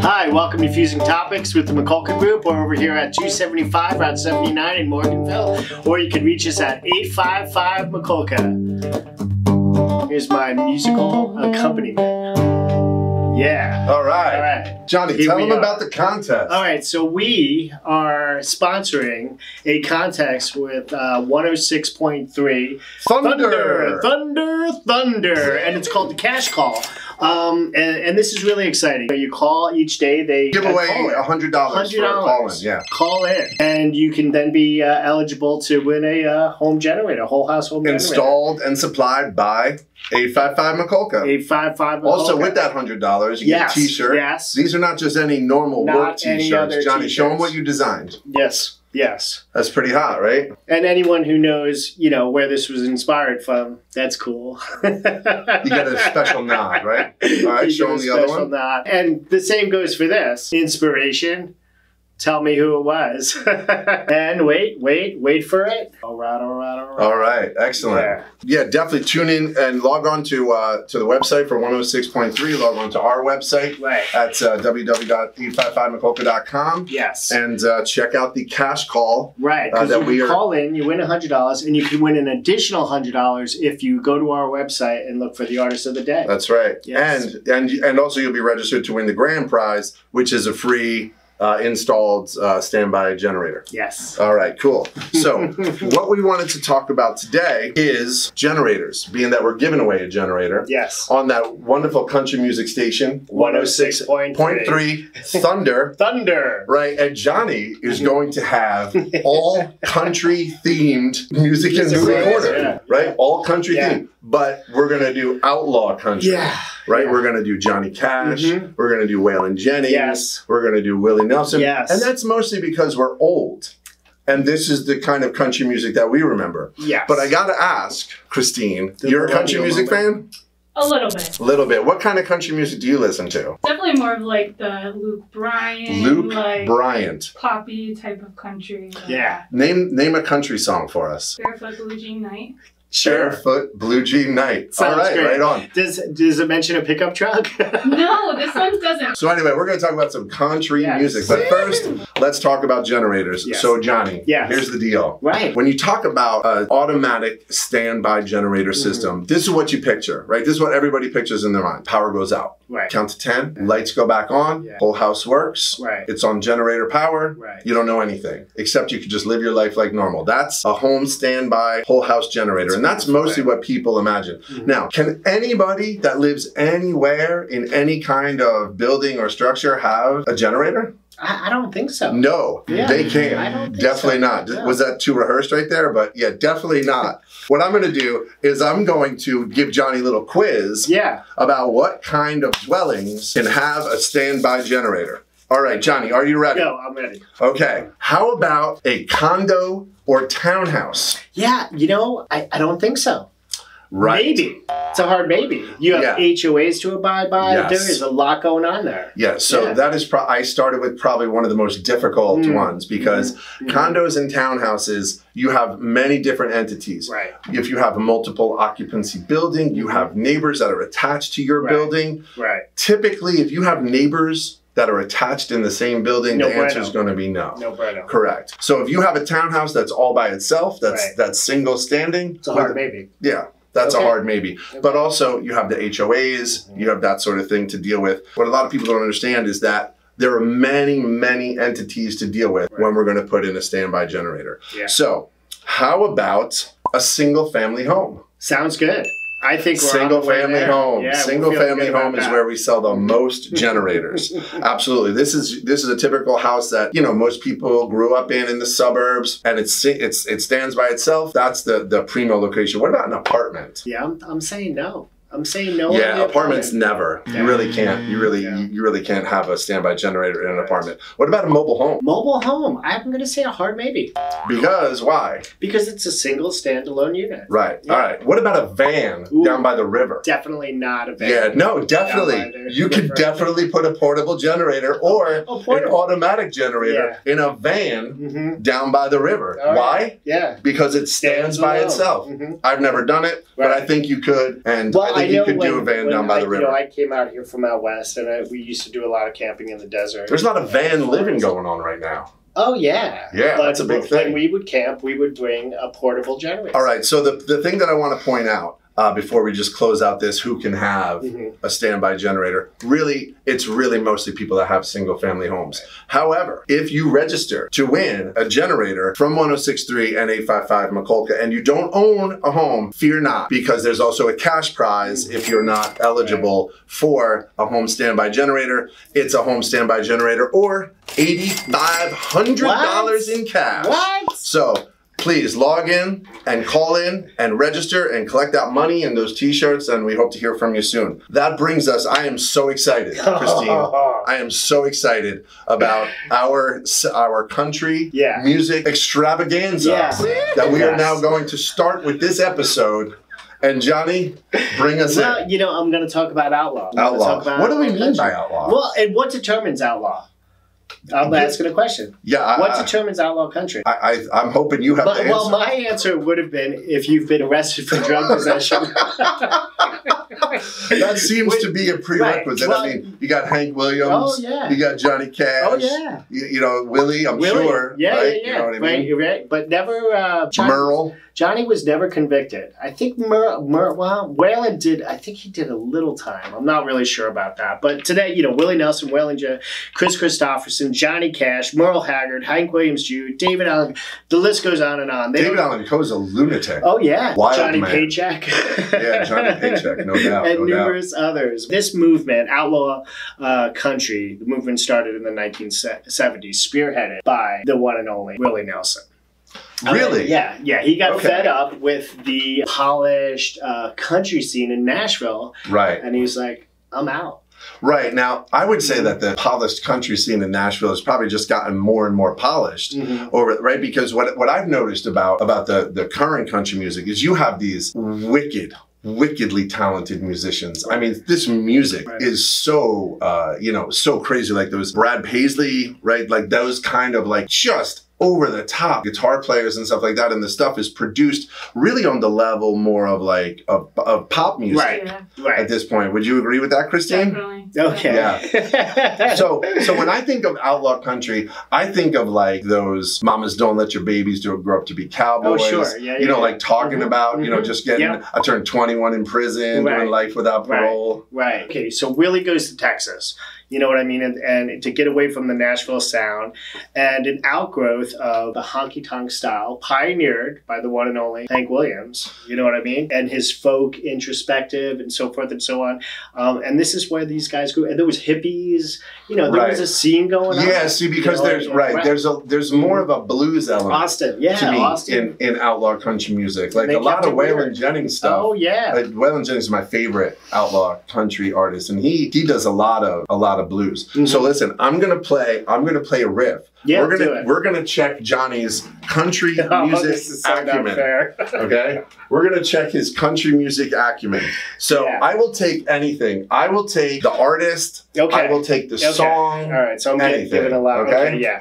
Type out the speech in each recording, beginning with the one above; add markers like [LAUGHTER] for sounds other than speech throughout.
Hi, welcome to Fusing Topics with the Mikulka Group. We're over here at 275 Route 79 in Morganville, or you can reach us at 855 Mikulka. Here's my musical accompaniment. Yeah. All right. All right. Johnny, Here tell them are. about the contest. All right, so we are sponsoring a contest with uh, 106.3 Thunder. Thunder, Thunder, and it's called the Cash Call. Um, and, and this is really exciting. You call each day, they Give away a hundred dollars for calling. Yeah. Call in, and you can then be uh, eligible to win a uh, home generator, whole house home Installed and supplied by 855 Mikulka. generator. Eight five five. Also, with that hundred dollars, you yes, get a T-shirt. Yes, These are not just any normal Not work T-shirts. other Johnny, show them what you designed. yes, yes. That's pretty hot, right? And anyone who knows, you know, where this was inspired from, that's cool. [LAUGHS] you get a special nod, right? All right, show 'em the other one. Nod. And the same goes for this inspiration. Tell me who it was. [LAUGHS] and wait, wait, wait for it. All right, all right, all right. All right, excellent. Yeah. Yeah, definitely tune in and log on to uh, to the website for 106.3. Log on to our website Right. at uh, www.855mikulka.com Yes. and uh, check out the cash call. Right, uh, because that you call in, you win hundred dollars, and you can win an additional hundred dollars if you go to our website and look for the artist of the day. That's right. Yes. And and and also you'll be registered to win the grand prize, which is a free uh, installed uh, standby generator. yes. All right, cool. So, [LAUGHS] what we wanted to talk about today is generators, being that we're giving away a generator Yes. on that wonderful country music station, 106.3 106.3 [LAUGHS] Thunder. Thunder. Right, and Johnny is going to have all country themed music in the recorder, yeah. right? All country Yeah. themed, but we're gonna do outlaw country, Yeah. Right? Yeah. We're gonna do Johnny Cash, Mhm. we're gonna do Waylon Jennings, Yes. we're gonna do Willie Nelson, Yes. and that's mostly because we're old, and this is the kind of country music that we remember. Yes. But I gotta ask, Christine, The you're a country millennial music fan? A little bit. A little bit. What kind of country music do you listen to? Definitely more of like the Luke Bryan, Luke like Bryan. poppy type of country. Yeah. Name name a country song for us. Barefoot Blue Jean Night. Sure. Barefoot Blue Jean Night. Sounds All right, great. right on. Does does it mention a pickup truck? [LAUGHS] No, this one doesn't. So anyway, we're going to talk about some country Yes. music, but first, let's talk about generators. Yes. So Johnny, Yes. here's the deal. right. When you talk about an automatic standby generator Mm-hmm. system, this is what you picture, right? This is what everybody pictures in their mind. Power goes out. Right. Count to 10, lights go back on, Yeah. whole house works. Right. It's on generator power. Right. You don't know anything except you could just live your life like normal. That's a home standby whole house generator. And that's mostly what people imagine. Mhm. Now, can anybody that lives anywhere in any kind of building or structure have a generator? I, I don't think so. No, Yeah. they can't. Definitely so. not. No. Was that too rehearsed right there? But yeah, definitely not. [LAUGHS] what I'm going to do is I'm going to give Johnny a little quiz Yeah. about what kind of dwellings can have a standby generator. All right, Johnny, are you ready? No, I'm ready. Okay. How about a condo or townhouse? Yeah, you know, I, I don't think so. Right. Maybe. It's a hard maybe. You have Yeah. HOAs to abide by. Yes. There is a lot going on there. Yeah, so Yeah. that is pro- I started with probably one of the most difficult Mm. ones because Mhm. condos and townhouses, you have many different entities. Right. If you have a multiple occupancy building, you have neighbors that are attached to your Right. building. Right. Typically, if you have neighbors that are attached in the same building, No the answer is going to be no. No bueno. Correct. So if you have a townhouse that's all by itself, that's Right. that's single standing, It's a hard maybe. yeah, that's Okay. a hard maybe. But also, you have the HOAs, Mhm. you have that sort of thing to deal with. What a lot of people don't understand is that there are many, many entities to deal with Right. when we're going to put in a standby generator. Yeah. So, how about a single family home? Sounds good. I think we're single family there. home. Yeah, single family home is where we sell the most [LAUGHS] generators. Absolutely. This is this is a typical house that, you know, most people grew up in in the suburbs and it's it's it stands by itself. That's the the primo location. What about an apartment? Yeah, I'm, I'm saying no. I'm saying no. yeah, apartments apartment. never. Yeah. You really can't. You really Yeah. you, you really can't have a standby generator in an apartment. What about a mobile home? Mobile home. I'm going to say a hard maybe Because why? because it's a single standalone unit. Right. Yeah. All right. What about a van Ooh. down by the river? Definitely not a van. Yeah, no, definitely. the You could definitely put a portable generator or Oh, an automatic generator in a van Mm-hmm. down by the river. All right. Why? Yeah. Because it stands by alone. itself. Mhm. I've never done it, but I think you could. And Well, I think you could do a van when down by I, the You know, I came out here from out west, and I, we used to do a lot of camping in the desert. There's not a van living going on right now. Oh yeah, Yeah, but that's a big when thing. we would camp, we would bring a portable generator. All right. So the the thing that I want to point out uh, before we just close out this, who can have Mhm. a standby generator? Really, it's really mostly people that have single family homes. However, if you register to win a generator from 1063 and 855 Mikulka and you don't own a home, fear not, because there's also a cash prize if you're not eligible for a home standby generator. It's a home standby generator or $8,500 in cash. What? So please log in and call in and register and collect that money and those t-shirts and we hope to hear from you soon. That brings us, I am so excited, [LAUGHS] Christine. I am so excited about our our country Yeah. music extravaganza that we are now going to start with this episode. And Johnny, bring us Well, in. you know, I'm going to talk about outlaw. I'm Outlaw. talk about What do we mean by outlaw? Well, and what determines outlaw? I'm asking a question. yeah, I, What I, determines outlaw country? I, I, am hoping you have But, the answer. well, my answer would have been if you've been arrested for drug possession. [LAUGHS] [LAUGHS] that seems to be a prerequisite. Well- I mean, you got Hank Williams. Oh, yeah. You got Johnny Cash. Oh, yeah. You, you know, Willie, I'm Willie. sure. Yeah, right? yeah, yeah. You know what I right, mean? you're right. But never. Uh, Johnny, Merle. Johnny was never convicted. I think Mer, Mer, well, Waylon did. I think he did a little time. I'm not really sure about that. But today, you know, Willie Nelson, Wellinger, Kris Kristofferson, Johnny Cash, Merle Haggard, Hank Williams Jr., David Allan. The list goes on and on. They David don't- Allan Coe's a lunatic. Oh yeah, Wild Johnny man. Paycheck. Yeah, Johnny Paycheck, no [LAUGHS] doubt, and no doubt. numerous others. This movement, outlaw uh, country, the movement started in the 1970s, spearheaded by the one and only Willie Nelson. Really? Uh, yeah, yeah. He got Okay. fed up with the polished uh, country scene in Nashville, Right. and he was like, "I'm out." Right. Now, I would say that the polished country scene in Nashville has probably just gotten more and more polished. Mhm. Over right because what what I've noticed about about the the current country music is you have these wicked wickedly talented musicians. I mean, this music Right. is so uh, you know so crazy. Like those Brad Paisley, right? Like those kind of like just over the top guitar players and stuff like that. And the stuff is produced really on the level more of like of, of pop music Right. Yeah, Right. at this point. Would you agree with that, Christine? definitely. Okay. yeah [LAUGHS] so so when I think of outlaw country, I think of like those mamas don't let your babies do grow up to be cowboys. Oh, sure. Yeah, you know, yeah, like talking Mhm, about, you know, mhm. just getting Yeah. I turned 21 in prison, Right. doing life without Right. parole. Right. Okay. So Willie goes to Texas. You know what I mean? And, and to get away from the Nashville sound and an outgrowth of the honky tonk style pioneered by the one and only Hank Williams. You know what I mean? And his folk introspective and so forth and so on. Um, and this is where these guys grew. And there was hippies. You know, there was a scene going on. Yeah, see, because You know, there's like, right, there's a there's more of a blues element Austin. Yeah, to me Austin. in, in outlaw country music. Like a lot of Waylon. Jennings stuff. Oh yeah. Like Waylon Jennings is my favorite outlaw country artist, and he he does a lot of a lot of blues. So listen, I'm gonna play I'm gonna play a riff. Mm-hmm. Yeah, we're gonna it. we're gonna check Johnny's country [LAUGHS] Oh, music so acumen. fair. [LAUGHS] Okay, we're gonna check his country music acumen. So Yeah. I will take anything. I will take the artist. Okay. I will take the Okay. song. All right, so I'm Anything, giving a lot. okay? Okay, yeah.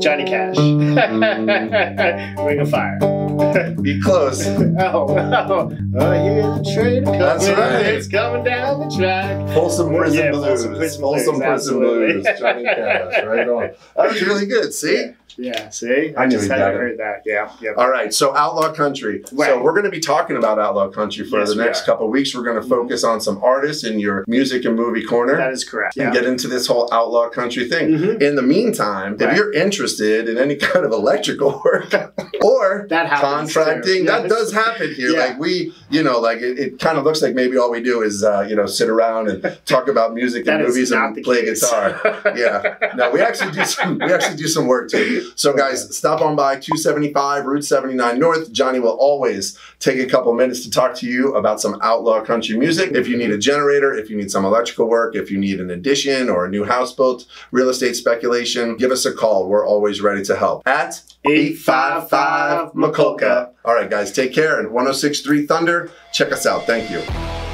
Johnny Cash. [LAUGHS] Ring of Fire. [LAUGHS] Be close. [LAUGHS] Oh, oh, oh, I hear the train coming. That's right. It's coming down the track. Folsom Prison Yeah, Blues. Folsom Prison Prison. Blues. Johnny Cash. Right on. [LAUGHS] That was really good. See. Yeah, see? I knew just hadn't it. heard that. Yeah, yeah. All right, so Outlaw Country. So we're going to be talking about Outlaw Country for Yes, the next couple of weeks. We're going to focus on some artists in your music and movie corner That is correct. and Yeah. get into this whole Outlaw Country thing. Mhm. In the meantime, if you're interested in any [LAUGHS] kind of electrical work [LAUGHS] or That contracting, too. that does happen here. Yeah. Like we, you know, like it, it kind of looks like maybe all we do is, uh, you know, sit around and [LAUGHS] talk about music and movies and play case. guitar. yeah. No, we actually do some we actually do some work too. So guys, stop on by 275 Route 79 North. Johnny will always take a couple minutes to talk to you about some outlaw country music. If you need a generator, if you need some electrical work, if you need an addition or a new house built, real estate speculation, give us a call. We're always ready to help. At 855 Mikulka. All right, guys, take care. And 1063 Thunder, check us out. Thank you.